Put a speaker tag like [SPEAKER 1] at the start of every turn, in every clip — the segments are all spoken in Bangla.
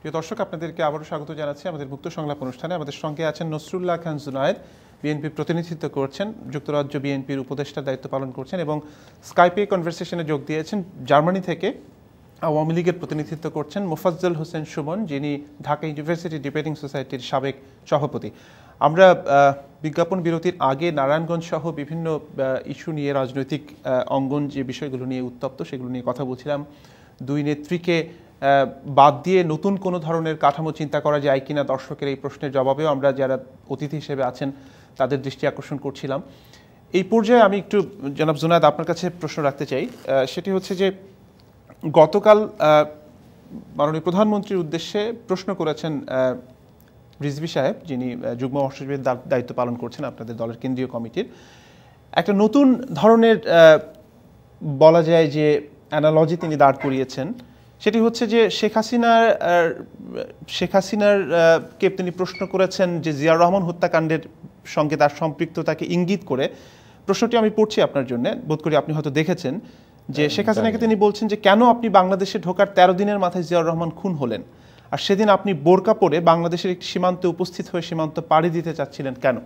[SPEAKER 1] প্রিয় দর্শক, আপনাদেরকে আবারও স্বাগত জানাচ্ছি আমাদের মুক্ত সংলাপ অনুষ্ঠানে। আমাদের সঙ্গে আছেন নসরুল্লাহ খান জুনায়েদ বিএনপির প্রতিনিধিত্ব করছেন, যুক্তরাজ্য বিএনপির উপদেষ্টার দায়িত্ব পালন করছেন এবং স্কাইপে কনভারসেশনে যোগ দিয়েছেন জার্মানি থেকে আওয়ামী লীগের প্রতিনিধিত্ব করছেন মুফাজ্জল হোসেন সুমন, যিনি ঢাকা ইউনিভার্সিটি ডিবেটিং সোসাইটির সাবেক সভাপতি। আমরা বিজ্ঞাপন বিরতির আগে নারায়ণগঞ্জ সহ বিভিন্ন ইস্যু নিয়ে, রাজনৈতিক অঙ্গন যে বিষয়গুলো নিয়ে উত্তপ্ত, সেগুলো নিয়ে কথা বলছিলাম। দুই নেত্রীকে বাদ দিয়ে নতুন কোনো ধরনের কাঠামো চিন্তা করা যায় কিনা দর্শকের এই প্রশ্নের জবাবেও আমরা যারা অতিথি হিসেবে আছেন, তাদের দৃষ্টি আকর্ষণ করছিলাম। এই পর্যায়ে আমি একটু, জনাব জুনায়দ, আপনার কাছে প্রশ্ন রাখতে চাই। সেটি হচ্ছে যে, গতকাল মাননীয় প্রধানমন্ত্রীর উদ্দেশ্যে প্রশ্ন করেছেন রিজভি সাহেব, যিনি যুগ্ম মহাসচিবের দায়িত্ব পালন করছেন আপনাদের দলের কেন্দ্রীয় কমিটির। একটা নতুন ধরনের বলা যায় যে অ্যানালজি তিনি দাঁড় করিয়েছেন। সেটি হচ্ছে যে শেখ হাসিনার শেখ হাসিনার কে তিনি প্রশ্ন করেছেন যে জিয়াউর রহমান হত্যাকাণ্ডের সঙ্গে তার সম্পৃক্ততাকে ইঙ্গিত করে প্রশ্নটি আমি পড়ছি আপনার জন্য বোধ করি আপনি হয়তো দেখেছেন যে শেখ হাসিনাকে তিনি বলছেন যে কেন আপনি বাংলাদেশে ঢোকার তেরো দিনের মাথায় জিয়াউর রহমান খুন হলেন? আর সেদিন আপনি বোরকা পরে বাংলাদেশের একটি সীমান্তে উপস্থিত হয়ে সীমান্ত পাড়ি দিতে চাচ্ছিলেন কেন?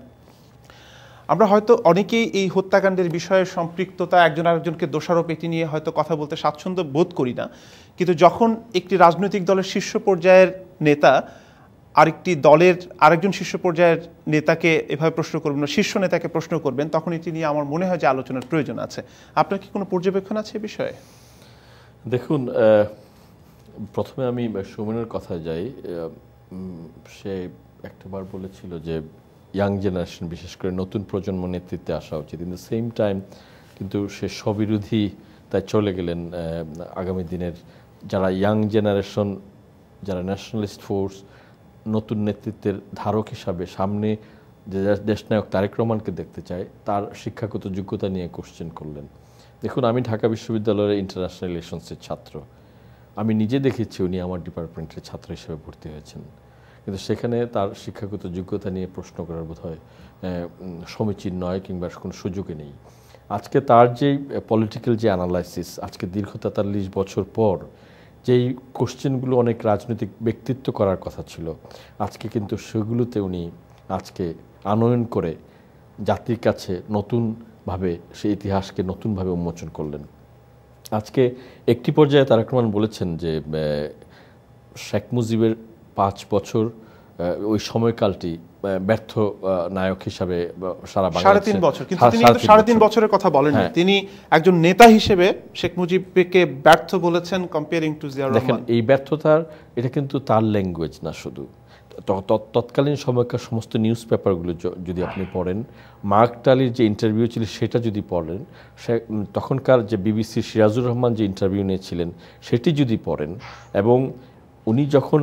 [SPEAKER 1] আমরা হয়তো অনেকেই এই হত্যাকাণ্ডের বিষয়ে সম্পৃক্ততা, একজন আরেকজনকে দোষারোপ এটি নিয়ে হয়তো কথা বলতে স্বাচ্ছন্দ্য বোধ করি না। কিন্তু যখন একটি রাজনৈতিক দলের শীর্ষ পর্যায়ের নেতা আরেকটি দলের আরেকজন শীর্ষ পর্যায়ের নেতাকে এভাবে প্রশ্ন করবেন না, শীর্ষ নেতাকে প্রশ্ন করবেন, তখন এটি নিয়ে আমার মনে হয় যে আলোচনার প্রয়োজন আছে। আপনার কি কোনো পর্যবেক্ষণ আছে এ বিষয়ে?
[SPEAKER 2] দেখুন প্রথমে আমি সুমনের কথা যাই। সে একটাবার বলেছিল যে ইয়াং জেনারেশন বিশেষ করে নতুন প্রজন্ম নেতৃত্বে আসা উচিত। ইন দ্য সেম টাইম কিন্তু সে স্ববিরোধী তাই চলে গেলেন আগামী দিনের যারা ইয়াং জেনারেশন যারা ন্যাশনালিস্ট ফোর্স নতুন নেতৃত্বের ধারক হিসাবে সামনে যে দেশনায়ক তারেক রহমানকে দেখতে চায়, তার শিক্ষাগত যোগ্যতা নিয়ে কোশ্চেন করলেন। দেখুন, আমি ঢাকা বিশ্ববিদ্যালয়ের ইন্টারন্যাশনাল রিলেশনসের ছাত্র। আমি নিজে দেখেছি উনি আমার ডিপার্টমেন্টের ছাত্র হিসেবে ভর্তি হয়েছেন। কিন্তু সেখানে তার শিক্ষাগত যোগ্যতা নিয়ে প্রশ্ন করার বোধ হয় সমীচীন নয় কিংবা কোনো সুযোগই নেই। আজকে তার যে পলিটিক্যাল যে অ্যানালাইসিস আজকে দীর্ঘ তেতাল্লিশ বছর পর যেই কোশ্চেনগুলো অনেক রাজনৈতিক ব্যক্তিত্ব করার কথা ছিল, আজকে কিন্তু সেগুলোতে উনি আজকে আনয়ন করে জাতির কাছে নতুনভাবে সেই ইতিহাসকে নতুনভাবে উন্মোচন করলেন। আজকে একটি পর্যায়ে তারেক রহমান বলেছেন যে শেখ মুজিবের পাঁচ বছর ওই সময়কালটি ব্যর্থ নায়ক হিসাবে সারা
[SPEAKER 1] সাড়ে তিন বছর। কিন্তু তিনি সাড়ে তিন বছরের কথা বলেন তিনি একজন নেতা হিসেবে শেখ মুজিবকে ব্যর্থ বলেছেন কম্পেয়ারিং টু জিয়া
[SPEAKER 2] দেখেন এই ব্যর্থতার এটা কিন্তু তার ল্যাঙ্গুয়েজ না শুধু। তৎকালীন সময়কার সমস্ত নিউজ পেপারগুলো যদি আপনি পড়েন মার্ক টালির যে ইন্টারভিউ ছিল সেটা যদি পড়েন সে তখনকার যে বিবিসি সিরাজুর রহমান যে ইন্টারভিউ নিয়েছিলেন সেটি যদি পড়েন এবং উনি যখন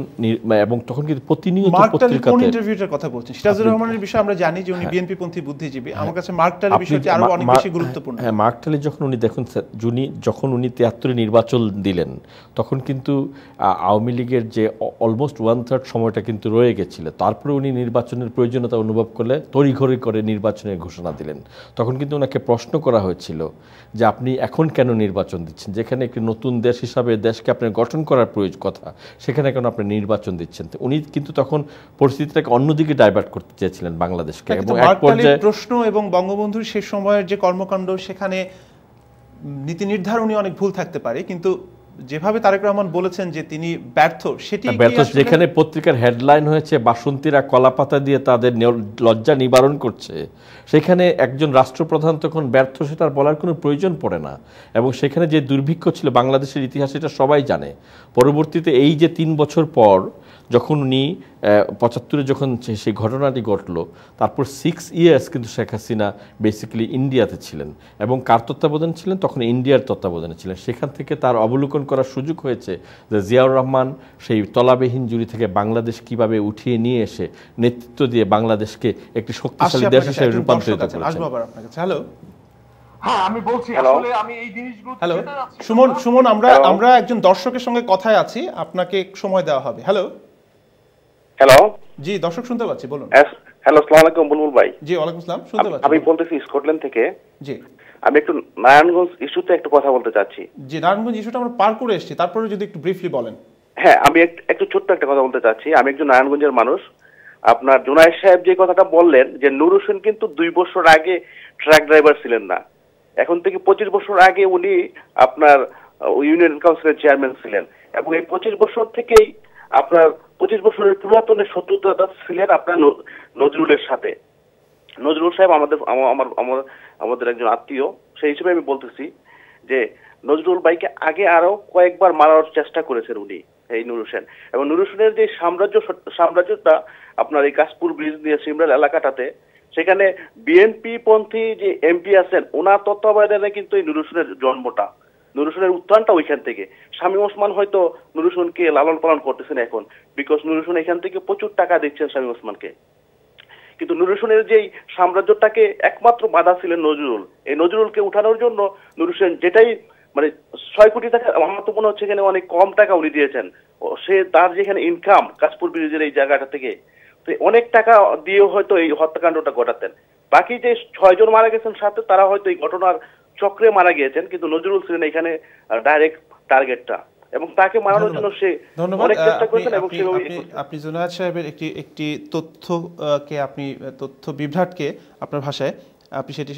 [SPEAKER 2] এবং তখন কিন্তু প্রতিনিয়ত
[SPEAKER 1] পত্রিকাতে ইন্টারভিউটার কথা বলছেন? সিরাজুর রহমানের বিষয়ে আমরা জানি যে উনি বিএনপি পন্থী বুদ্ধিজীবী। আমার কাছে মার্ক টালির বিষয়টি আরও অনেক বেশি গুরুত্বপূর্ণ।
[SPEAKER 2] হ্যাঁ মার্ক টালি যখন উনি দেখুন যিনি যখন উনি তিয়াত্তরে নির্বাচন দিলেন তখন কিন্তু আওয়ামী লীগের যে অলমোস্ট ওয়ান থার্ড সময়টা কিন্তু রয়ে গেছিল। তারপরে উনি নির্বাচনের প্রয়োজনীয়তা অনুভব করলে তড়িঘড়ি করে নির্বাচনের ঘোষণা দিলেন। তখন কিন্তু ওনাকে প্রশ্ন করা হয়েছিল যে আপনি এখন কেন নির্বাচন দিচ্ছেন? যেখানে একটি নতুন দেশ হিসাবে দেশকে আপনার গঠন করার প্রয়োজন কথা সেখানে এখন আপনি নির্বাচন দিচ্ছেন? উনি কিন্তু তখন পরিস্থিতিটাকে অন্যদিকে ডাইভার্ট করতে চেয়েছিলেন বাংলাদেশকে
[SPEAKER 1] এবং এক পর্যায়ে প্রশ্ন এবং বঙ্গবন্ধুর সে সময়ের যে কর্মকাণ্ড সেখানে নীতি নির্ধারণী অনেক ভুল থাকতে পারে কিন্তু যেভাবে তারেক রহমান বলেছেন যে তিনি ব্যর্থ সেটি
[SPEAKER 2] ব্যর্থ যেখানে পত্রিকার হেডলাইন হয়েছে বাসন্তীরা কলাপাতা দিয়ে তাদের লজ্জা নিবারণ করছে সেখানে একজন রাষ্ট্রপ্রধান তখন ব্যর্থ সেটার বলার কোনো প্রয়োজন পড়ে না। এবং সেখানে যে দুর্ভিক্ষ ছিল বাংলাদেশের ইতিহাস এটা সবাই জানে। পরবর্তীতে এই যে তিন বছর পর যখন উনি পঁচাত্তরে যখন সেই ঘটনাটি ঘটল তারপর সিক্স ইয়ার্স কিন্তু শেখ হাসিনা বেসিক্যালি ইন্ডিয়াতে ছিলেন এবং কার তত্ত্বাবধানে ছিলেন? তখন ইন্ডিয়ার তত্ত্বাবধানে ছিলেন। সেখান থেকে তার অবলোকন করার সুযোগ হয়েছে যে জিয়াউর রহমান সেই তলাবিহীন জুড়ি থেকে বাংলাদেশ কীভাবে উঠিয়ে নিয়ে এসে নেতৃত্ব দিয়ে বাংলাদেশকে একটি শক্তিশালী দেশ হিসেবে রূপান্তরিত করেছেন।
[SPEAKER 1] হ্যালো
[SPEAKER 3] হ্যাঁ আমি বলছি আসলে আমি এই জিনিসগুলো
[SPEAKER 1] হ্যালো সুমন সুমন আমরা আমরা একজন দর্শকের সঙ্গে কথায় আছি আপনাকে সময় দেওয়া হবে। হ্যালো
[SPEAKER 4] হ্যালো
[SPEAKER 1] জি দর্শক শুনতে পাচ্ছি বলুন।
[SPEAKER 4] হ্যালো আসসালামু আলাইকুম বুলবুল ভাই।
[SPEAKER 1] জি ওয়ালাইকুম আসসালাম শুনতে পাচ্ছি
[SPEAKER 4] আমি বলতেছি স্কটল্যান্ড থেকে।
[SPEAKER 1] জি।
[SPEAKER 4] আমি একটু নারায়ণগঞ্জ ইস্যুতে একটু কথা বলতে চাচ্ছি।
[SPEAKER 1] জি নারায়ণগঞ্জ ইস্যুটা আমরা পার করে এসেছি তারপরে যদি একটু ব্রিফলি বলেন।
[SPEAKER 4] হ্যাঁ আমি একটু ছোট্ট একটা কথা বলতে চাচ্ছি। আমি একজন নারায়ণগঞ্জের মানুষ। আপনার জুনায়েদ সাহেব যে কথাটা বললেন যে নুর হোসেন কিন্তু দুই বছর আগে ট্রাক ড্রাইভার ছিলেন না। এখন থেকে পঁচিশ বছর আগে উনি আপনার ইউনিয়ন কাউন্সিলের চেয়ারম্যান ছিলেন। এবং এই পঁচিশ বছর থেকেই আপনার পঁচিশ বছরের পুরাতনের শত্রুতা ছিলেন আপনার নজরুলের সাথে। নজরুল সাহেব আমাদের আমার আমাদের একজন আত্মীয়, সেই হিসেবে আমি বলতেছি যে নজরুল ভাইকে আগে আরও কয়েকবার মারার চেষ্টা করেছেন উনি, এই নুর হোসেন এবং নুর হোসেনের যে সাম্রাজ্য সাম্রাজ্যটা আপনার এই কাশপুর ব্রিজ দিয়ে সিমরাল এলাকাটাতে, সেখানে বিএনপি পন্থী যে এমপি আছেন, ওনার তত্ত্বাবধানে কিন্তু এই নুর হোসেনের জন্মটা। নুর হোসেনের উত্থানটা ওইখান থেকে। স্বামী ওসমান হয়তো নুর হোসেনকে লালন পালন করতেছেন এখন বিকজ নুর হোসেন এখান থেকে প্রচুর টাকা দিচ্ছেন স্বামী ওসমানকে। কিন্তু নুর হোসেনের যেই সাম্রাজ্যটাকে একমাত্র বাধা ছিলেন নজরুল, এই নজরুলকে উঠানোর জন্য নুর হোসেন যেটাই মানে ছয় কোটি টাকা, আমার তো মনে হচ্ছে এখানে অনেক কম টাকা উনি দিয়েছেন। সে তার যেখানে ইনকাম কাশপুর ব্রিজের এই জায়গাটা থেকে অনেক টাকা দিয়ে হয়তো এই হত্যাকাণ্ডটা ঘটাতেন। বাকি যে ছয়জন মারা গেছেন সাথে, তারা হয়তো এই ঘটনার চক্রে মারা গিয়েছেন কিন্তু নজরুল ছিলেন এখানে ডাইরেক্ট টার্গেটটা এবং তাকে মারানোর জন্য সে অনেক চেষ্টা
[SPEAKER 1] আপনি
[SPEAKER 4] করেছেন এবং
[SPEAKER 1] আপনি-। জুনায়দ সাহেবের একটি একটি তথ্যকে আপনি তথ্য বিভ্রাটকে আপনার ভাষায় আপনি সেটি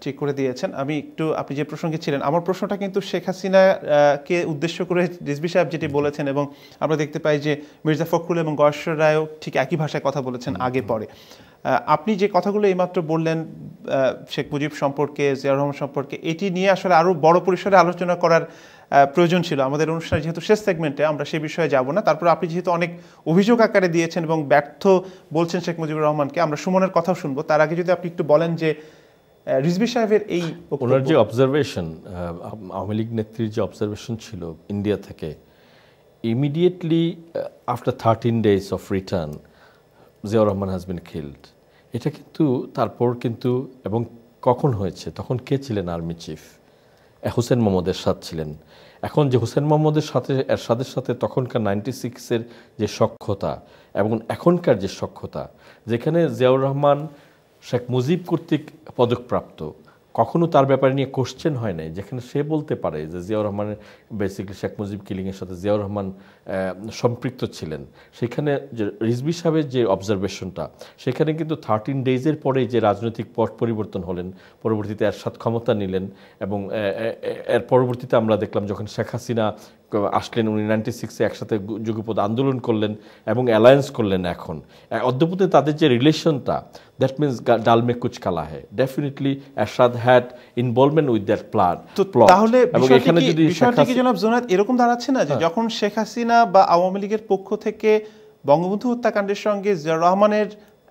[SPEAKER 1] ঠিক করে দিয়েছেন। আমি একটু আপনি যে প্রসঙ্গে ছিলেন আমার প্রশ্নটা কিন্তু শেখ হাসিনা আহ, কে উদ্দেশ্য করে রিজবি সাহেব যেটি বলেছেন এবং আমরা দেখতে পাই যে মির্জা ফখরুল এবং গয়েশ্বর রায়ও ঠিক একই ভাষায় কথা বলেছেন আগে পরে। আপনি যে কথাগুলো এইমাত্র বললেন শেখ মুজিব সম্পর্কে জিয়া রহমান সম্পর্কে, এটি নিয়ে আসলে আরও বড় পরিসরে আলোচনা করার প্রয়োজন ছিল। আমাদের অনুষ্ঠানে যেহেতু শেষ সেগমেন্টে, আমরা সে বিষয়ে যাব না। তারপর আপনি যেহেতু অনেক অভিযোগ আকারে দিয়েছেন এবং ব্যর্থ বলছেন শেখ মুজিবুর রহমানকে, আমরা সুমনের কথাও শুনব। তার আগে যদি আপনি একটু বলেন যে রিজভী সাহেবের এই
[SPEAKER 2] ওনার যে অবজারভেশন আওয়ামী লীগ নেত্রীর যে অবজারভেশন ছিল ইন্ডিয়া থেকে immediately after thirteen days of return Ziaur Rahman has been been killed এটা কিন্তু তারপর কিন্তু এবং কখন হয়েছে? তখন কে ছিলেন আর্মি চিফ হুসেন মোহাম্মদ এরশাদ ছিলেন। এখন যে হোসেন মোহাম্মদের সাথে এরশাদের সাথে তখনকার নাইনটি সিক্সের যে সক্ষতা এবং এখনকার যে সক্ষতা যেখানে জিয়াউর রহমান শেখ মুজিব কর্তৃক পদকপ্রাপ্ত কখনো তার ব্যাপারে নিয়ে কোশ্চেন হয় নাই, যেখানে সে বলতে পারে যে জিয়াউর রহমানের বেসিক্যালি শেখ মুজিব কিলিংয়ের সাথে জিয়াউর রহমান সম্পৃক্ত ছিলেন। সেখানে যে রিজবি সাহেবের যে অবজারভেশনটা সেখানে কিন্তু থার্টিন ডেজের পরে যে রাজনৈতিক পট পরিবর্তন হলেন, পরবর্তীতে এরশাদ ক্ষমতা নিলেন এবং এর পরবর্তীতে আমরা দেখলাম যখন শেখ হাসিনা আসলেন উনি নাইনটি সিক্সে একসাথে যুগপদ আন্দোলন করলেন এবং অ্যালায়েন্স করলেন এখন। অদ্যপতি তাদের যে রিলেশনটা দ্যাট মিনস ডালমে কুচ কালা হে definitely Ershad had involvement with that plan
[SPEAKER 1] তো তাহলে এখানে বিষয়টি কি জনাব জোনায়েদ এরকম দাঁড়াচ্ছে না যে
[SPEAKER 2] হ্যাঁ।
[SPEAKER 1] যখন শেখ হাসিনা বা আওয়ামী লীগের পক্ষ থেকে বঙ্গবন্ধু হত্যাকাণ্ডের সঙ্গে জিয়াউর রহমানের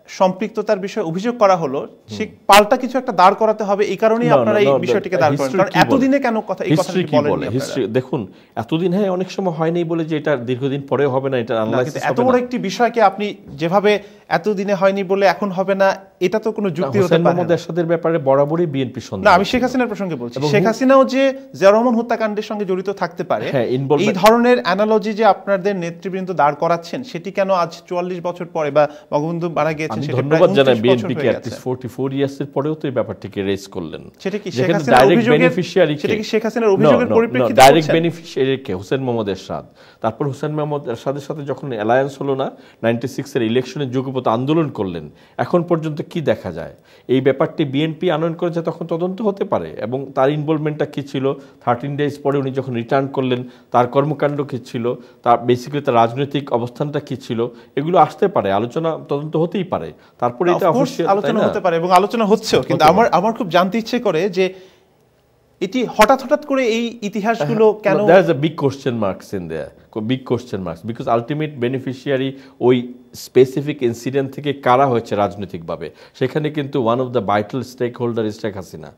[SPEAKER 1] সম্পৃক্ততার বিষয়ে অভিযোগ করা হলো সে পাল্টা কিছু একটা দাঁড় করাতে হবে এই কারণেই আপনারা এই বিষয়টিকে দাঁড় করেন। কারণ এতদিনে কেন কথা এই কথাটি বলেন
[SPEAKER 2] হিস্ট্রি দেখুন এতদিন হ্যাঁ অনেক সময় হয়নি বলে যে এটা দীর্ঘদিন পরেও হবে না এটা আনলাইসিস
[SPEAKER 1] এত বড় একটি বিষয়কে আপনি যেভাবে এতদিনে হয়নি বলে এখন হবে না এটা তো কোনো যুক্তি হতে পারে
[SPEAKER 2] মোহাম্মদ এরশাদের ব্যাপারে বরাবরই বিএনপি সন্দেহ।
[SPEAKER 1] না আমি শেখ হাসিনার প্রসঙ্গে বলছি। শেখ হাসিনাও যে জিয়া রহমান হত্যাকাণ্ডের সঙ্গে জড়িত থাকতে পারে
[SPEAKER 2] হ্যাঁ,
[SPEAKER 1] এই ধরনের অ্যানালজি যে আপনাদের নেতৃবৃন্দ দাঁড় করাচ্ছেন সেটি কেন আজ চুয়াল্লিশ বছর পরে বা বঙ্গবন্ধু মারা গিয়েছেন সেটি
[SPEAKER 2] ধন্যবাদ জানাই
[SPEAKER 1] বছর
[SPEAKER 2] বিএনপিকে
[SPEAKER 1] হয়ে
[SPEAKER 2] অ্যাটলিস্ট ফোর ইয়ার্সের পরেও তো এই ব্যাপারটিকে রেজ করলেন।
[SPEAKER 1] সেটা কি শেখ হাসিনার অভিযোগের-
[SPEAKER 2] বেনিফিশিয়ারি
[SPEAKER 1] সেটা কি শেখ হাসিনার অভিযোগের পরিপ্রেক্ষিতে
[SPEAKER 2] ডাইরেক্ট বেনিফিশিয়ারি কে হোসেন মোহাম্মদ এরশাদ। তারপর হোসেন মোহাম্মদ এরশাদের সাথে যখন অ্যালায়েন্স হলো না নাইনটি সিক্সের ইলেকশনের যুগপত আন্দোলন করলেন। এখন পর্যন্ত কি দেখা যায়? এই ব্যাপারটি বিএনপি আনয়ন করেছে তখন তদন্ত হতে পারে এবং তার ইনভলভমেন্টটা কি ছিল? থার্টিন ডেজ পরে উনি যখন রিটার্ন করলেন তার কর্মকাণ্ড কি ছিল? তার বেসিক্যালি তার রাজনৈতিক অবস্থানটা কি ছিল? এগুলো আসতে পারে আলোচনা তদন্ত হতেই পারে। তারপরে এটা অবশ্যই
[SPEAKER 1] আলোচনা হতে পারে এবং আলোচনা হচ্ছেও কিন্তু আমার আমার খুব জানতে ইচ্ছে করে যে এটি হঠাৎ হঠাৎ করে এই ইতিহাসগুলো কেন
[SPEAKER 2] No, there's a big question marks in there. Big question marks. Because ultimate beneficiary ওই স্পেসিফিক ইনসিডেন্ট থেকে কারা হয়েছে রাজনৈতিকভাবে? সেখানে কিন্তু one of the vital stakeholder is Sheikh Hasina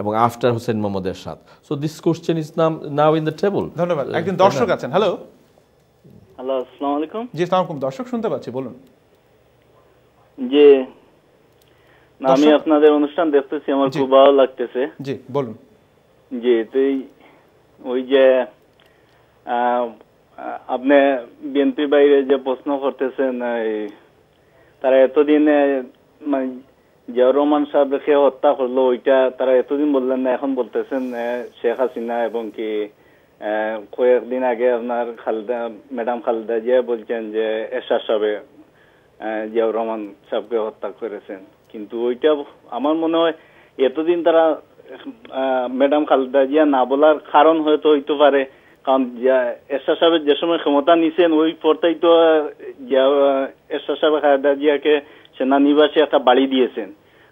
[SPEAKER 2] এবং after Hossain Mohammad Ershad so this question is নাম নাও ইন দ্য টেবল
[SPEAKER 1] ধন্যবাদ। একজন দর্শক আছেন। হ্যালো
[SPEAKER 5] হ্যালো আসসালামু আলাইকুম।
[SPEAKER 1] জি সালাম আলাইকুম। দর্শক শুনতে পাচ্ছি বলুন।
[SPEAKER 5] যে না আমি আপনাদের অনুষ্ঠান দেখতেছি আমার খুব ভালো লাগতেছে।
[SPEAKER 1] জি বলুন।
[SPEAKER 5] জি তো এই ওই যে আপনি বিএনপি বাইরে যে প্রশ্ন করতেছেন তারা এতদিন মানে জিয়াউর রহমান সাহেব রেখে হত্যা করল, ওইটা তারা এতদিন বললেন না, এখন বলতেছেন শেখ হাসিনা এবং কি কয়েকদিন আগে আপনার খালেদা, ম্যাডাম খালেদা জিয়া বলছেন যে এরশাদ সাহেব জিয়াউর রহমান সাহেবকে হত্যা করেছেন। কিন্তু ওইটা আমার মনে হয় এতদিন তারা ম্যাডাম খালেদা জিয়া না বলার কারণ হয়তো হইতে পারে। কারণ এরশাদ সাহেবের যে সময় ক্ষমতা নিছেন, ওই পরটাই তো এরশাদ সাহেব খালেদা জিয়াকে সেনানিবাসে একটা বাড়ি দিয়েছেন।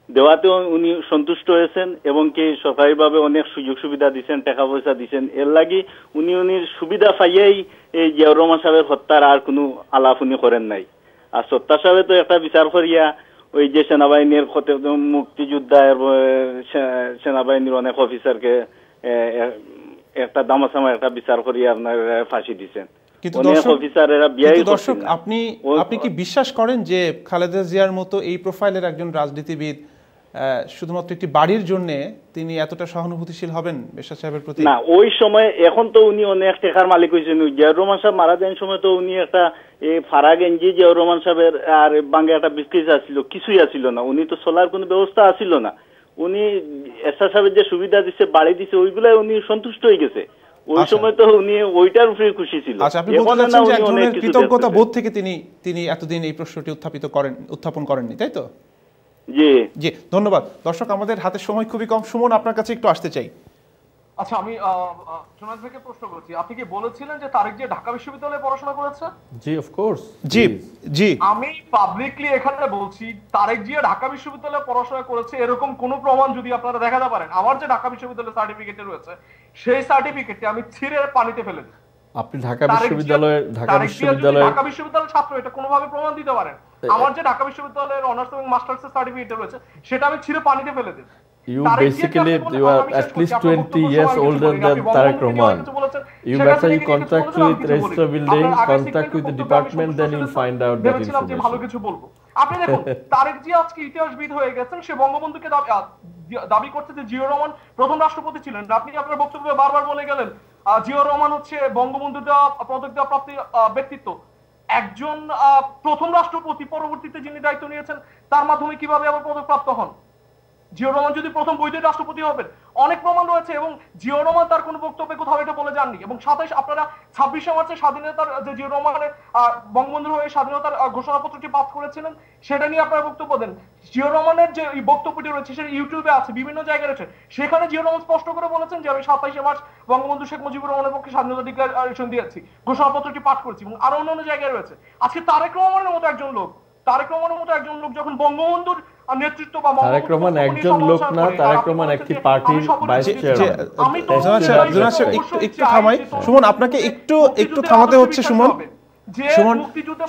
[SPEAKER 5] দেওয়াতেও উনি সন্তুষ্ট হয়েছেন এবং কি সরকারিভাবে অনেক সুযোগ সুবিধা দিচ্ছেন টাকা পয়সা দিচ্ছেন এর লাগি উনি উনির সুবিধা পাইয়াই এই জিয়াউর রহমান সাহেবের হত্যার আর কোনো আলাপ উনি করেন নাই। আর সত্তা সাহেব তো একটা বিচার করিয়া ওই যে সেনাবাহিনীর ক্ষতে মুক্তিযোদ্ধা সেনাবাহিনীর অনেক অফিসারকে একটা দামাসামা একটা বিচার করিয়া আপনার ফাঁসি দিচ্ছেন
[SPEAKER 1] দর্শক। আপনি আপনি কি বিশ্বাস করেন যে খালেদা জিয়ার মতো এই প্রোফাইলের একজন রাজনীতিবিদ শুধুমাত্র একটি বাড়ির জন্য তিনি এতটা সহানুভূতিশীল হবেন বেশা সাহেবের প্রতি?
[SPEAKER 5] না ওই সময় এখন তো উনি অনেক টেকার মালিক হয়েছেন। জিয়াউর রহমান সাহেব মারা যাওয়ার সময় তো উনি একটা এই ফারা গেঞ্জি জিয়াউর রহমান সাহেবের আর বাঙ্গে একটা বিস্কিট আসছিল কিছুই আসছিল না। উনি তো চলার কোনো ব্যবস্থা আসছিল না। উনি এসা সাহেবের যে সুবিধা দিচ্ছে বাড়ি দিচ্ছে ওইগুলাই উনি সন্তুষ্ট হয়ে গেছে। ওই
[SPEAKER 1] আচ্ছা।
[SPEAKER 5] সময় তো উনি ওইটার উপরে খুশি ছিল।
[SPEAKER 1] আচ্ছা আপনি বলতে চাচ্ছেন যে এক ধরনের কৃতজ্ঞতা বোধ থেকে তিনি তিনি এতদিন এই প্রশ্নটি উত্থাপিত করেন উত্থাপন করেননি তাই তো?
[SPEAKER 5] জি।
[SPEAKER 1] জি ধন্যবাদ। দর্শক আমাদের হাতে সময় খুবই কম। সুমন আপনার কাছে একটু আসতে চাই।
[SPEAKER 3] আচ্ছা আমি জোনাস ভাইকে প্রশ্ন করছি। আপনি কি বলেছিলেন যে তারেক যে ঢাকা বিশ্ববিদ্যালয়ে পড়াশোনা করেছে?
[SPEAKER 2] জি অফ কোর্স
[SPEAKER 1] জি জি।
[SPEAKER 3] আমি পাবলিকলি এখানে বলছি তারেক জিয়া ঢাকা বিশ্ববিদ্যালয়ে পড়াশোনা করেছে এরকম কোন প্রমাণ যদি আপনারা দেখাতে পারেন আমার যে ঢাকা বিশ্ববিদ্যালয়ের সার্টিফিকেটে রয়েছে সেই সার্টিফিকেটে আমি ছিঁড়ে পানিতে ফেলে দিই।
[SPEAKER 2] আপনি ঢাকা বিশ্ববিদ্যালয়ের ঢাকা বিশ্ববিদ্যালয়ের
[SPEAKER 3] ঢাকা বিশ্ববিদ্যালয়ের ছাত্র এটা কোনোভাবে প্রমাণ দিতে পারেন। আমার যে ঢাকা বিশ্ববিদ্যালয়ের অনার্স এবং মাস্টার্স সার্টিফিকেট রয়েছে সেটা আমি ছিঁড়ে পানিতে ফেলে দিই।
[SPEAKER 2] You basically you are at least 20 years older than Tarek Rahman. You better you contact with register building, contact with the department, then you'll find out that information.
[SPEAKER 3] আপনি দেখুন তারেক জিয়া আজকে ইতিহাসবিদ হয়ে গেছেন। সে বঙ্গবন্ধুকে দাবি- করছে যে জিও রহমান প্রথম রাষ্ট্রপতি ছিলেন। আপনি আপনার বক্তব্যে বারবার বলে গেলেন জিও রহমান হচ্ছে বঙ্গবন্ধু দেওয়া পদক দেওয়া প্রাপ্তি ব্যক্তিত্ব। একজন আহ, প্রথম রাষ্ট্রপতি পরবর্তীতে যিনি দায়িত্ব নিয়েছেন তার মাধ্যমে কীভাবে আবার পদক প্রাপ্ত হন? জিও রহমান যদি প্রথম বৈধ রাষ্ট্রপতি হবেন, অনেক প্রমাণ রয়েছে এবং জিও রহমান তার কোনো বক্তব্যে কোথাও এটা বলে যাননি। এবং সাতাইশ আপনারা ছাব্বিশে মার্চে স্বাধীনতার, যে জিও রহমানের বঙ্গবন্ধুর হয়ে স্বাধীনতার ঘোষণাপত্রটি পাঠ করেছিলেন, সেটা নিয়ে আপনারা বক্তব্য দেন। জিও রহমানের যে বক্তব্যটি রয়েছে, সেটা ইউটিউবে আছে, বিভিন্ন জায়গায় রয়েছে। সেখানে জিও রহমান স্পষ্ট করে বলেছেন যে, আমি সাতাইশে মার্চ বঙ্গবন্ধু শেখ মুজিবুর রহমানের পক্ষে স্বাধীনতা ডিক্লারেশন দিয়েছি, ঘোষণাপত্রটি পাঠ করেছি এবং আরও অন্যান্য জায়গায় রয়েছে। আজকে তারেক রহমানের মতো একজন লোক, তারেক রহমানের মতো একজন লোক যখন বঙ্গবন্ধুর
[SPEAKER 2] তারেক রহমান একজন লোক না, তারেক রহমান একটি পার্টির ভাইস চেয়ারম্যান।
[SPEAKER 1] সাহেব,
[SPEAKER 3] অবশ্যই
[SPEAKER 1] একটু একটু থামাই। সুমন আপনাকে একটু একটু থামাতে হচ্ছে সুমন সুমন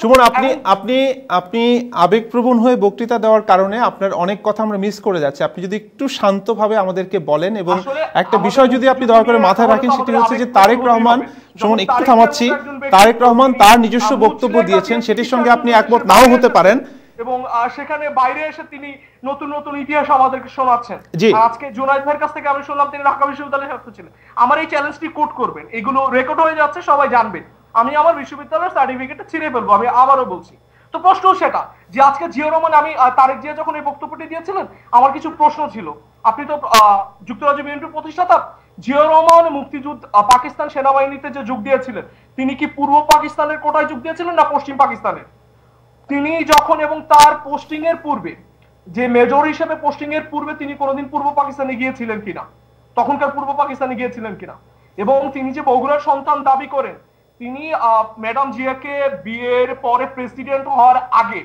[SPEAKER 1] সুমন আপনি আপনি আপনি আবেগপ্রবণ হয়ে বক্তৃতা দেওয়ার কারণে আপনার অনেক কথা আমরা মিস করে যাচ্ছি। আপনি যদি একটু শান্তভাবে আমাদেরকে বলেন এবং একটা বিষয় যদি আপনি দয়া করে মাথায় রাখেন সেটি হচ্ছে যে তারেক রহমান সুমন একটু থামাচ্ছি। তারেক রহমান তার নিজস্ব বক্তব্য দিয়েছেন সেটির সঙ্গে আপনি একমত নাও হতে পারেন।
[SPEAKER 3] এবং সেখানে বাইরে এসে তিনি নতুন নতুন ইতিহাস আমাদেরকে শোনাচ্ছেন। আজকে জুনাইদ ভাইয়ের কাছ থেকে আমি শুনলাম তিনি ঢাকা বিশ্ববিদ্যালয়ের ছাত্র ছিলেন। আমার এই চ্যালেঞ্জটি কোট করবেন। এগুলো রেকর্ড হয়ে যাচ্ছে সবাই জানবে। আমি আমার বিশ্ববিদ্যালয়ের সার্টিফিকেটটা ছিঁড়ে ফেলব আমি আবারও বলছি। তো প্রশ্ন সেটা যে আজকে জিও রহমান আমি তারেক জিয়া যখন এই বক্তব্যটি দিয়েছিলেন আমার কিছু প্রশ্ন ছিল। আপনি তো আহ, যুক্তরাজ্য বিএনপির প্রতিষ্ঠাতা। জিও রহমান মুক্তিযুদ্ধ পাকিস্তান সেনাবাহিনীতে যে যোগ দিয়েছিলেন তিনি কি পূর্ব পাকিস্তানের কোটায় যোগ দিয়েছিলেন না পশ্চিম পাকিস্তানের? তিনি যখন এবং তার পোস্টিং এর পূর্বে, যে মেজর হিসেবে পোস্টিং এর পূর্বে তিনি কোনোদিন পূর্ব পাকিস্তানে গিয়েছিলেন কিনা, তখনকার পূর্ব পাকিস্তানে গিয়েছিলেন কিনা, এবং তিনি যে বগুড়ার সন্তান দাবি করেন, তিনি ম্যাডাম জিয়াকে বিয়ের পরে প্রেসিডেন্ট হওয়ার আগে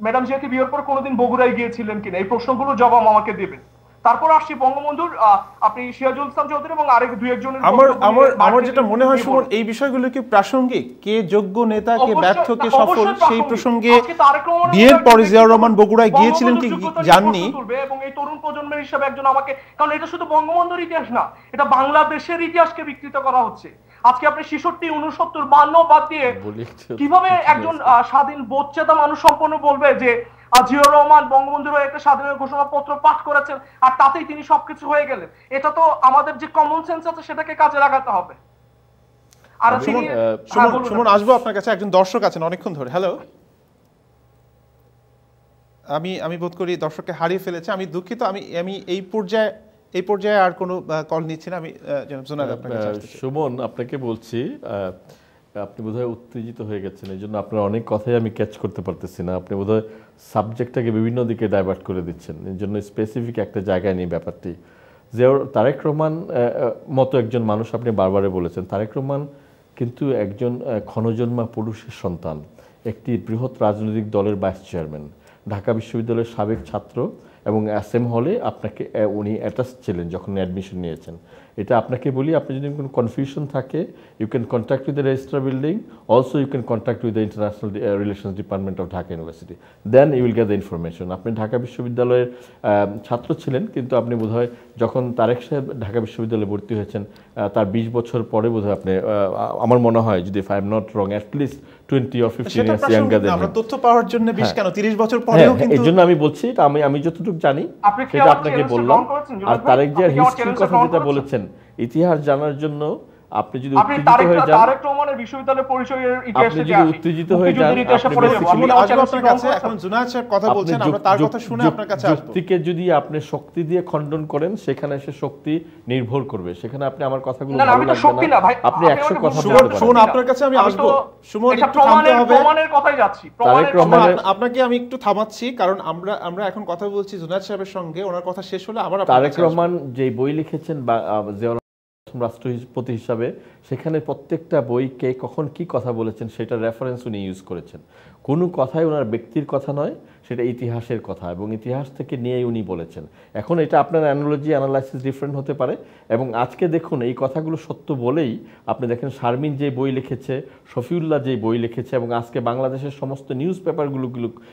[SPEAKER 3] ম্যাডাম জিয়াকে বিয়ের পর কোনোদিন বগুড়ায় গিয়েছিলেন কিনা, এই প্রশ্নগুলো জবাব আমাকে দেবেন। তারপর আসছি বঙ্গবন্ধুর আপনি সিরাজুল ইসলাম চৌধুরী এবং আরেক দুই একজনের
[SPEAKER 1] আমার আমার আমার যেটা মনে হয় সুমন এই বিষয়গুলো কি প্রাসঙ্গিক? কে যোগ্য নেতা কে ব্যর্থ কে সফল সেই প্রসঙ্গে বিয়ের পরে জিয়াউর রহমান বগুড়ায় গিয়েছিলেন কি জাননি?
[SPEAKER 3] এবং এই তরুণ প্রজন্মের হিসাবে একজন আমাকে কারণ এটা শুধু বঙ্গবন্ধুর ইতিহাস না এটা বাংলাদেশের ইতিহাসকে বিকৃত করা হচ্ছে। আজকে আপনি ছেষট্টি উনসত্তর বান্ন বাদ দিয়ে কীভাবে একজন স্বাধীন বোধচেতা মানুষ সম্পন্ন বলবে যে জিয়াউর রহমান বঙ্গবন্ধুর হয়ে একটা স্বাধীনতা ঘোষণাপত্র পাঠ করেছেন আর তাতেই তিনি সবকিছু হয়ে গেলেন। এটা তো আমাদের যে কমন সেন্স আছে সেটাকে কাজে লাগাতে হবে। আর হ্যাঁ,
[SPEAKER 1] সুমন আসব আপনার কাছে একজন দর্শক আছেন অনেকক্ষণ ধরে। হ্যালো আমি আমি বোধ করি দর্শককে হারিয়ে ফেলেছে আমি দুঃখিত আমি আমি এই পর্যায়ে এই পর্যায়ে আর কোনো কল নিচ্ছি না আমি।
[SPEAKER 2] সুমন আপনাকে বলছি আহ, আপনি বোধহয় উত্তেজিত হয়ে গেছেন, এই জন্য আপনার অনেক কথাই আমি ক্যাচ করতে পারতেছি না। আপনি বোধহয় সাবজেক্টটাকে বিভিন্ন দিকে ডাইভার্ট করে দিচ্ছেন, এই জন্য স্পেসিফিক একটা জায়গায় নিয়ে ব্যাপারটি। যে তারেক রহমান মতো একজন মানুষ আপনি বারবারে বলেছেন, তারেক রহমান কিন্তু একজন ক্ষণজন্মা পুরুষের সন্তান, একটি বৃহৎ রাজনৈতিক দলের ভাইস চেয়ারম্যান ঢাকা বিশ্ববিদ্যালয়ের সাবেক ছাত্র এবং এম হলে আপনাকে উনি অ্যাটাচ ছিলেন যখন অ্যাডমিশন নিয়েছেন। এটা আপনাকে বলি, আপনি যদি কোনো কনফিউশন থাকে you can contact with the register building also you can contact with the international relations department of Dhaka university then you will get the information আপনি ঢাকা বিশ্ববিদ্যালয়ের ছাত্র ছিলেন, কিন্তু আপনি বোধহয় যখন তারেক সাহেব ঢাকা বিশ্ববিদ্যালয়ে ভর্তি হয়েছেন তার বিশ বছর পরে বোধহয় আপনি আমার মনে হয়, যদি five not wrong at least twenty or fifteen years younger
[SPEAKER 1] আমরা তথ্য পাওয়ার জন্য বিশ
[SPEAKER 2] হ্যাঁ।
[SPEAKER 1] কেন? তিরিশ বছর পরেও
[SPEAKER 2] হ্যাঁ,
[SPEAKER 1] কিন্তু
[SPEAKER 2] এই জন্য আমি বলছি এটা আমি আমি যতটুকু জানি সেটা আপনাকে বললাম। আর তারেক জিয়ার
[SPEAKER 3] হিস্ট্রি
[SPEAKER 2] হিস্ট্রির কথা যেটা বলেছেন ইতিহাস জানার জন্য আপনি যদি উত্তেজিত
[SPEAKER 3] তারেক
[SPEAKER 2] হয়ে যান
[SPEAKER 3] তারেক রহমানের বিশ্ববিদ্যালয়ের পরিচয়ের ইতিহাসে
[SPEAKER 2] যদি উত্তেজিত হয়ে যান,
[SPEAKER 1] আপনার কাছে এখন জুনাদ সাহেব কথা বলছেন আমরা তার কথা শুনে আপনার কাছে আসব
[SPEAKER 2] যুক্তিকে যদি আপনি শক্তি দিয়ে খণ্ডন করেন সেখানে সে শক্তি নির্ভর করবে সেখানে আপনি আমার কথাগুলো
[SPEAKER 3] না, না, আমি তো শক্তি না, ভাই।
[SPEAKER 2] আপনি
[SPEAKER 3] আপনি
[SPEAKER 2] একশো
[SPEAKER 3] আমাকে
[SPEAKER 2] কথা বলতে
[SPEAKER 1] সুমন, আপনার কাছে আমি আসব। সুমন, একটু থামতে হবে।
[SPEAKER 3] প্রমাণের কথাই যাচ্ছি
[SPEAKER 2] রহমানের-
[SPEAKER 1] সুমন, আপনাকে আমি একটু থামাচ্ছি কারণ আমরা আমরা এখন কথা বলছি জুনাদ সাহেবের সঙ্গে ওনার কথা শেষ হলে আবার
[SPEAKER 2] তারেক। রহমান যে বই লিখেছেন বা রহমান রাষ্ট্রপতি হিসাবে, সেখানে প্রত্যেকটা বই কে কখন কি কথা বলেছেন সেটা রেফারেন্স উনি ইউজ করেছেন। কোনো কথাই ওনার ব্যক্তির কথা নয়, সেটা ইতিহাসের কথা এবং ইতিহাস থেকে নিয়েই উনি বলেছেন। এখন এটা আপনার অ্যানোলজি অ্যানালাইসিস ডিফারেন্ট হতে পারে এবং আজকে দেখুন এই কথাগুলো সত্য বলেই আপনি দেখেন শারমিন যে বই লিখেছে, শফিউল্লাহ যে বই লিখেছে এবং আজকে বাংলাদেশের সমস্ত নিউজ পেপারগুলো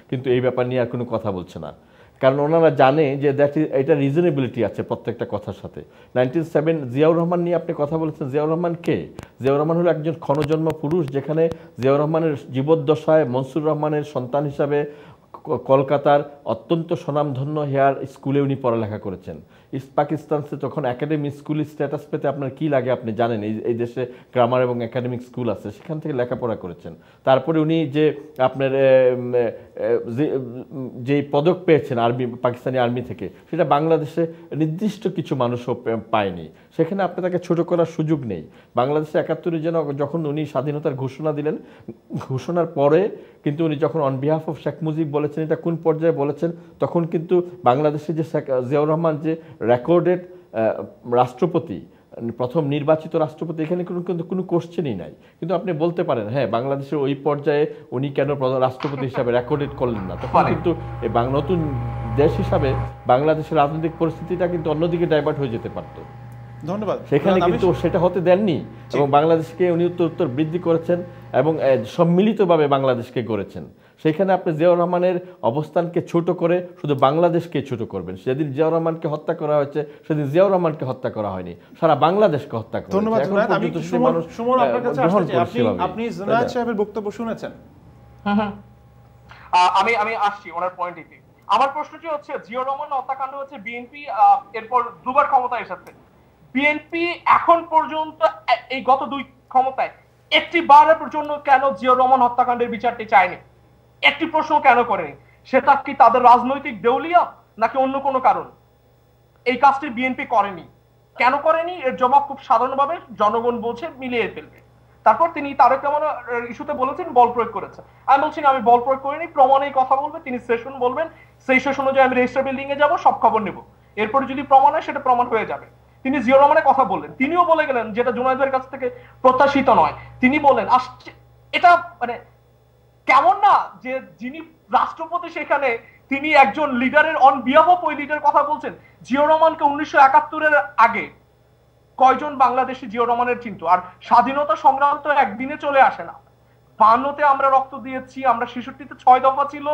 [SPEAKER 2] কিন্তু এই ব্যাপার নিয়ে আর কোনো কথা বলছে না। কারণ ওনারা জানে যে দ্যাট ইজ এটা রিজনেবিলিটি আছে প্রত্যেকটা কথার সাথে। নাইনটিন সেভেন, জিয়াউর রহমান নিয়ে আপনি কথা বলেছেন। জিয়াউর রহমান কে? জিয়াউর রহমান হলো একজন ক্ষণজন্ম পুরুষ যেখানে জিয়াউর রহমানের জীবদ্দশায় মনসুর রহমানের সন্তান হিসাবে কলকাতার অত্যন্ত স্বনামধন্য হেয়ার স্কুলে উনি পড়ালেখা করেছেন। ইস্ট পাকিস্তানসে তখন একাডেমি স্কুল স্ট্যাটাস পেতে আপনার কি লাগে আপনি জানেন। এই এই দেশে গ্রামার এবং একাডেমিক স্কুল আছে, সেখান থেকে লেখাপড়া করেছেন। তারপরে উনি যে আপনার যে পদক পেয়েছেন আর্মি, পাকিস্তানি আর্মি থেকে, সেটা বাংলাদেশে নির্দিষ্ট কিছু মানুষও পায়নি। সেখানে আপনি তাকে ছোট করার সুযোগ নেই। বাংলাদেশে একাত্তরে যেন যখন উনি স্বাধীনতার ঘোষণা দিলেন, ঘোষণার পরে কিন্তু উনি যখন on behalf of Sheikh Mujib বলেছেন, এটা কোন পর্যায়ে বলেছেন, তখন কিন্তু বাংলাদেশে যে শেখ, জিয়াউর রহমান যে রেকর্ডেড রাষ্ট্রপতি প্রথম নির্বাচিত রাষ্ট্রপতি এখানে কোনো কিন্তু কোনো কোশ্চেনই নাই। কিন্তু আপনি বলতে পারেন হ্যাঁ বাংলাদেশের ওই পর্যায়ে উনি কেন রাষ্ট্রপতি হিসাবে রেকর্ডেড করলেন না? তখন কিন্তু এই নতুন দেশ হিসাবে বাংলাদেশের রাজনৈতিক পরিস্থিতিটা কিন্তু অন্যদিকে ডাইভার্ট হয়ে যেতে পারতো।
[SPEAKER 1] ধন্যবাদ।
[SPEAKER 2] সেখানে কিন্তু সেটা হতে দেননি এবং বাংলাদেশকে উনি উত্তর উত্তর বৃদ্ধি করেছেন। এবং সম্মিলিতভাবে বাংলাদেশকে গড়েছেন। সেখানে আপনি জিয়াউর রহমানের অবস্থানকে ছোট করে শুধু বাংলাদেশকে ছোট করবেন। সেদিন জিয়াউর রহমানকে হত্যা করা হয়েছে সেদিন জিয়াউর রহমানকে হত্যা করা হয়নি। সারা বাংলাদেশকে হত্যা করা
[SPEAKER 1] ধন্যবাদ আমি সুমন সুমন আপনার কাছে আপনি আপনি সাহেবের বক্তব্য শুনেছেন।
[SPEAKER 3] আমি আমি আসছি ওনার পয়েন্টে আমার প্রশ্নটি হচ্ছে জিও রহমান হত্যাকাণ্ড হচ্ছে বিএনপি এরপর দুবার ক্ষমতায় এসেছে। বিএনপি এখন পর্যন্ত এই গত দুই ক্ষমতায় একটি বারের জন্য কেন জিও রহমান হত্যাকাণ্ডের বিচারটি চায়নি? একটি প্রশ্ন কেন করেনি? সেটা কি তাদের রাজনৈতিক দেউলিয়া নাকি অন্য কোনো কারণ? এই কাজটি বিএনপি করেনি। কেন করেনি? এর জবাব খুব সাধারণভাবে জনগণ বলছে, মিলিয়ে ফেলবে। তারপর তিনি তারেক রহমান ইস্যুতে বলেছেন, বল প্রয়োগ করেছে। আমি বলছি আমি বল প্রয়োগ করিনি, প্রমাণেই কথা বলবে, তিনি সেশন বলবেন। সেই সেশন অনুযায়ী আমি রেজিস্টার বিল্ডিং এ যাব, সব খবর নেব। এরপর যদি প্রমাণ হয়, সেটা প্রমাণ হয়ে যাবে। তিনি জিও রহমানের কথা বললেন। তিনিও বলে গেলেন যেটা জুনায়দের কাছ থেকে প্রত্যাশিত নয়। তিনি বলেন আসছে, এটা মানে কেমন না যে যিনি রাষ্ট্রপতি সেখানে তিনি একজন লিডারের অন বিহাফ অফ ওই লিডার কথা বলছেন। জিও রহমানকে উনিশশো একাত্তরের আগে কয়জন বাংলাদেশি জিও রহমানের চিন্ত? আর স্বাধীনতা সংগ্রাম তো একদিনে চলে আসে না। বান্নতে আমরা রক্ত দিয়েছি, আমরা ছেষট্টিতে ছয় দফা ছিল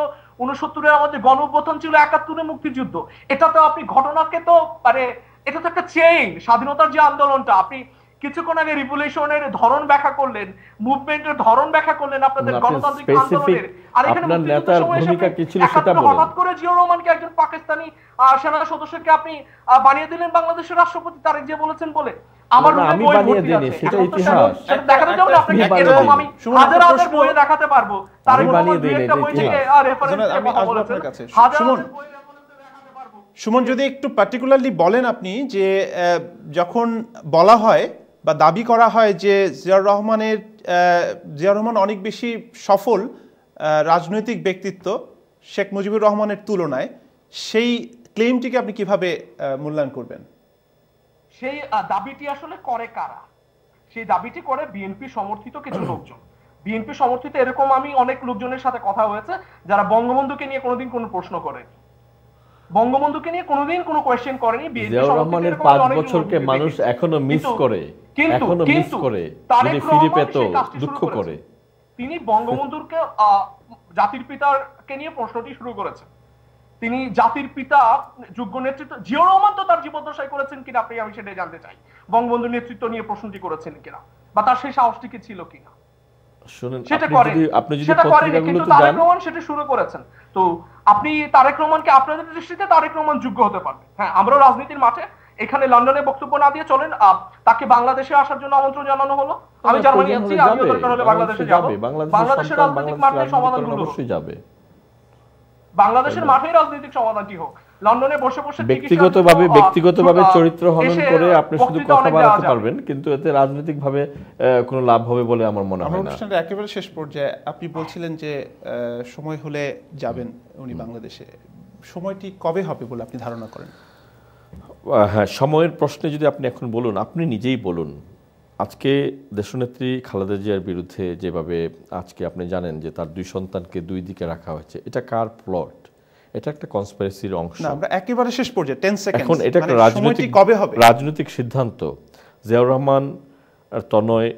[SPEAKER 3] উনসত্তরে আমাদের গণ ছিল একাত্তরে মুক্তিযুদ্ধ। এটা তো আপনি ঘটনাকে তো মানে এটা তো একটা চেইন স্বাধীনতার যে আন্দোলনটা আপনি কিছুক্ষণ আগে রিভলিউশনের ধরন ব্যাখ্যা করলেন মুভমেন্টের ধরন ব্যাখ্যা করলেন আপনাদের গণতান্ত্রিক আন্দোলনের আর এখানে
[SPEAKER 2] নেতার ভূমিকা কি ছিল সেটা বলেন।
[SPEAKER 3] হঠাৎ করে জিও রহমানকে একজন পাকিস্তানি সেনা সদস্যকে আপনি বানিয়ে দিলেন বাংলাদেশের রাষ্ট্রপতি তারেক যে বলেছেন বলে আমার
[SPEAKER 2] আমি
[SPEAKER 3] বই
[SPEAKER 2] বানিয়ে দিইনি, সেটা ইতিহাস।
[SPEAKER 3] দেখাতে যাব আপনাকে
[SPEAKER 2] আপনি
[SPEAKER 3] এরকম আমি হাজার হাজার বইয়ে দেখাতে পারব তারেক
[SPEAKER 2] বানিয়ে
[SPEAKER 3] দুই একটা
[SPEAKER 2] এটা ইতিহাস।
[SPEAKER 3] দিয়ে
[SPEAKER 1] আমি
[SPEAKER 3] কথা
[SPEAKER 1] আসব আপনার কাছে।
[SPEAKER 3] হাজার
[SPEAKER 1] সুমন।
[SPEAKER 3] হাজার বইয়ে reference দিয়ে দেখাতে পারব।
[SPEAKER 1] সুমন যদি একটু পার্টিকুলারলি বলেন আপনি যে যখন বলা হয় বা দাবি করা হয় যে জিয়াউর রহমানের জিয়াউর রহমান অনেক বেশি সফল রাজনৈতিক ব্যক্তিত্ব শেখ মুজিবুর রহমানের তুলনায় সেই ক্লেমটিকে আপনি কীভাবে মূল্যায়ন করবেন?
[SPEAKER 3] সেই দাবিটি আসলে করে কারা? সেই দাবিটি করে বিএনপি সমর্থিত কিছু লোকজন। বিএনপি সমর্থিত এরকম আমি অনেক লোকজনের সাথে কথা হয়েছে যারা বঙ্গবন্ধুকে নিয়ে কোনোদিন কোনো প্রশ্ন করেনি বঙ্গবন্ধুকে নিয়ে কোনোদিন কোনো কোয়েশ্চেন করেনি
[SPEAKER 2] জিয়াউর রহমানের
[SPEAKER 3] এরকম
[SPEAKER 2] পাঁচ বছরকে মানুষ এখনও মিস করে এখনও মিস করে যদি ফিরে পেত দুঃখ করে।
[SPEAKER 3] তিনি বঙ্গবন্ধুরকে জাতির পিতাকে নিয়ে প্রশ্নটি শুরু করেছেন। তিনি জাতির পিতা যোগ্য নেতৃত্ব জিয়াউর রহমান তো তার জীবদ্দশায় করেছেন কিনা আপনি আমি সেটাই জানতে চাই। বঙ্গবন্ধু নেতৃত্ব নিয়ে প্রশ্নটি করেছেন কিনা বা তার সেই সাহসটি কি ছিল কিনা?
[SPEAKER 2] শুনেন
[SPEAKER 3] সেটা
[SPEAKER 2] আপনি
[SPEAKER 3] করে
[SPEAKER 2] যদি আপনি যদি
[SPEAKER 3] সেটা করেনি কিন্তু তারেক রহমান সেটা শুরু করেছেন। তো আপনি তারেক রহমানকে আপনাদের দৃষ্টিতে তারেক রহমান যোগ্য হতে পারবে। হ্যাঁ আমরা রাজনীতির মাঠে। এখানে লন্ডনে বক্তব্য না দিয়ে চলেন। তাকে বাংলাদেশে আসার জন্য আমন্ত্রণ জানানো হলো। আমি জার্মানি আমিও দরকার হলে বাংলাদেশে যাব।
[SPEAKER 2] বাংলাদেশের
[SPEAKER 3] রাজনৈতিক মাঠে সমাধানগুলো
[SPEAKER 2] অবশ্যই যাবে।
[SPEAKER 3] বাংলাদেশের মাঠেই রাজনৈতিক সমাধানটি হোক। লন্ডনে বসে বসে
[SPEAKER 2] ব্যক্তিগতভাবে ব্যক্তিগতভাবে চরিত্র হনন করে আপনি শুধু কথা বাড়াতে পারবেন কিন্তু এতে রাজনৈতিকভাবে কোনো লাভ হবে বলে আমার মনে হয় না।
[SPEAKER 1] অনুষ্ঠানের একেবারে শেষ পর্যায়ে আপনি বলছিলেন যে সময় হলে যাবেন উনি বাংলাদেশে। সময়টি কবে হবে বলে আপনি ধারণা করেন?
[SPEAKER 2] হ্যাঁ সময়ের প্রশ্নে যদি আপনি এখন বলুন আপনি নিজেই বলুন আজকে দেশনেত্রী খালেদা জিয়ার বিরুদ্ধে যেভাবে আজকে আপনি জানেন যে তার দুই সন্তানকে দুই দিকে রাখা হয়েছে এটা কার প্লট? এটা একটা কনস্পিরেসির অংশ।
[SPEAKER 1] না আমরা একেবারে শেষ পর্যায়ে টেন সেকেন্ড
[SPEAKER 2] এখন এটা একটা রাজনৈতিক
[SPEAKER 1] কবে হবে?
[SPEAKER 2] রাজনৈতিক সিদ্ধান্ত। জিয়াউর রহমান আর তনয়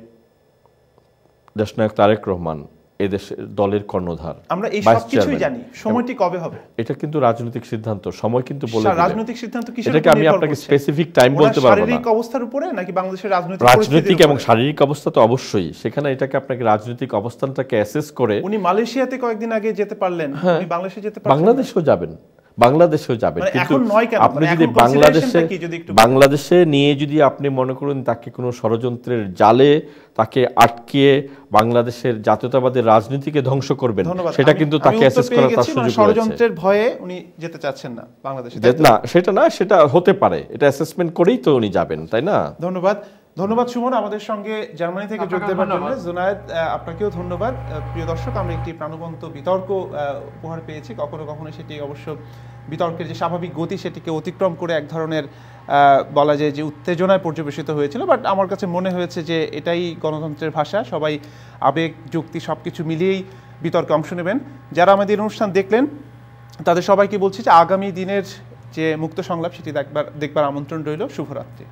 [SPEAKER 2] দেশনায়ক তারেক রহমান এদেশের দলের কর্ণধার
[SPEAKER 1] আমরা এই সব কিছুই জানি। সময়টি কবে হবে?
[SPEAKER 2] এটা কিন্তু রাজনৈতিক সিদ্ধান্ত সময় কিন্তু বলে
[SPEAKER 1] রাজনৈতিক সিদ্ধান্ত কিসের
[SPEAKER 2] এটাকে আমি আপনাকে স্পেসিফিক টাইম বলতে পারব না।
[SPEAKER 1] শারীরিক অবস্থার উপরে নাকি বাংলাদেশের রাজনৈতিক
[SPEAKER 2] রাজনৈতিক এবং শারীরিক অবস্থা তো অবশ্যই। সেখানে এটাকে আপনাকে রাজনৈতিক অবস্থানটাকে অ্যাসেস করে
[SPEAKER 1] উনি মালয়েশিয়াতে কয়েকদিন আগে যেতে পারলেন। উনি বাংলাদেশে যেতে পারলেন?
[SPEAKER 2] বাংলাদেশেও যাবেন। বাংলাদেশেও যাবেন।
[SPEAKER 1] মানে
[SPEAKER 2] কিন্তু? আপনি
[SPEAKER 1] মানে
[SPEAKER 2] যদি বাংলাদেশে? বাংলাদেশে নিয়ে যদি আপনি মনে করুন তাকে কোনো ষড়যন্ত্রের জালে তাকে আটকিয়ে বাংলাদেশের জাতীয়তাবাদের রাজনীতিকে ধ্বংস করবেন সেটা কিন্তু তাকে অ্যাসেস করার তার সুযোগ রয়েছে।
[SPEAKER 1] ষড়যন্ত্রের ভয়ে উনি যেতে চাচ্ছেন না বাংলাদেশে
[SPEAKER 2] না সেটা না সেটা হতে পারে। এটা অ্যাসেসমেন্ট করেই তো উনি যাবেন তাই না?
[SPEAKER 1] ধন্যবাদ। ধন্যবাদ সুমন আমাদের সঙ্গে জার্মানি থেকে যোগ দেওয়ার জন্য। জুনায়েদ আপনাকেও ধন্যবাদ। প্রিয় দর্শক আমরা একটি প্রাণবন্ত বিতর্ক উপহার পেয়েছি। কখনো কখনো সেটি অবশ্য বিতর্কের যে স্বাভাবিক গতি সেটিকে অতিক্রম করে এক ধরনের বলা যায় যে উত্তেজনায় পর্যবেসিত হয়েছিল। বাট আমার কাছে মনে হয়েছে যে এটাই গণতন্ত্রের ভাষা। সবাই আবেগ যুক্তি সব কিছু মিলিয়েই বিতর্কে অংশ নেবেন। যারা আমাদের অনুষ্ঠান দেখলেন তাদের সবাইকে বলছি যে আগামী দিনের যে মুক্ত সংলাপ সেটি দেখবার দেখবার আমন্ত্রণ রইল। শুভরাত্রি।